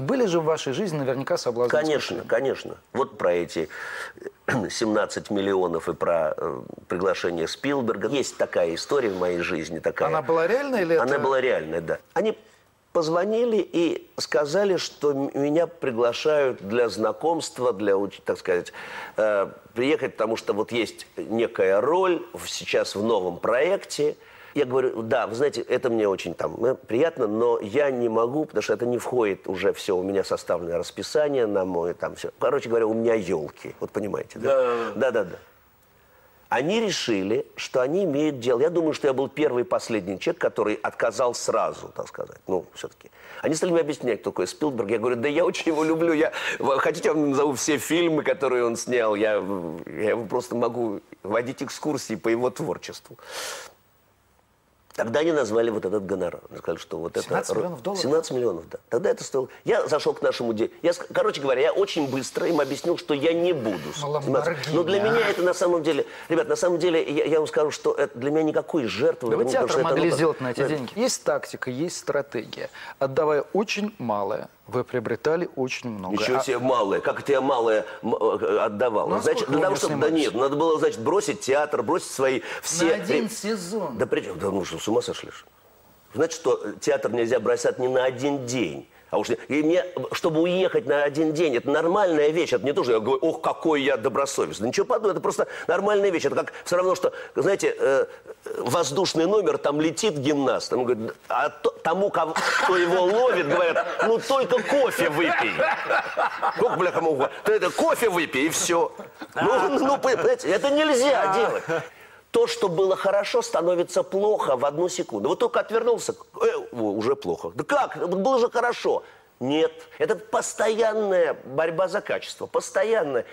Были же в вашей жизни наверняка соблазны. Конечно, конечно. Вот про эти 17 миллионов и про э, приглашение Спилберга. Есть такая история в моей жизни. Такая. Она была реальная или Она это- была реальная, да. Они позвонили и сказали, что меня приглашают для знакомства, для, так сказать, э, приехать, потому что вот есть некая роль сейчас в новом проекте. Я говорю, да, вы знаете, это мне очень там э, приятно, но я не могу, потому что это не входит уже все, у меня составленное расписание на мой там все. Короче говоря, у меня елки, вот понимаете, да? Да, да, да. Они решили, что они имеют дело. Я думаю, что я был первый и последний человек, который отказал сразу, так сказать. Ну, все-таки. Они стали мне объяснять, кто такой Спилберг. Я говорю, да я очень его люблю. Я... Хотите, я вам назову все фильмы, которые он снял? Я, я просто могу водить экскурсии по его творчеству. Тогда они назвали вот этот гонорар. Они сказали, что вот это... 17 миллионов долларов? 17 миллионов, да. Тогда это стоило... Я зашел к нашему... де- Я, короче говоря, я очень быстро им объяснил, что я не буду. Но для а? меня это на самом деле... Ребят, на самом деле, я, я вам скажу, что это для меня никакой жертвы. Да вы театр это, могли ну, как- сделать на эти деньги. Есть тактика, есть стратегия. Отдавая очень малое, вы приобретали очень много. Ничего А- себе малое. Как это я малое э, отдавал? Ну, а значит, для того, чтобы... Да нет, надо было, значит, бросить театр, бросить свои все... На один при- сезон. Да причем, да ну что, с ума сошли? что? Значит, что театр нельзя бросать не на один день. А уж и мне, чтобы уехать на один день, это нормальная вещь. Это не то, что я говорю, ох, какой я добросовестный. Ничего подобного, это просто нормальная вещь. Это как все равно, что, знаете, э, воздушный номер, там летит гимнаст. Там говорит, а то- тому, кого- кто его ловит, говорят, ну только кофе выпей. Ну, бляха ты это кофе выпей, и все. Ну, ну, понимаете, это нельзя делать. То, что было хорошо, становится плохо в одну секунду. Вот только отвернулся, э, уже плохо. Да как? Было же хорошо. Нет. Это постоянная борьба за качество. Постоянная.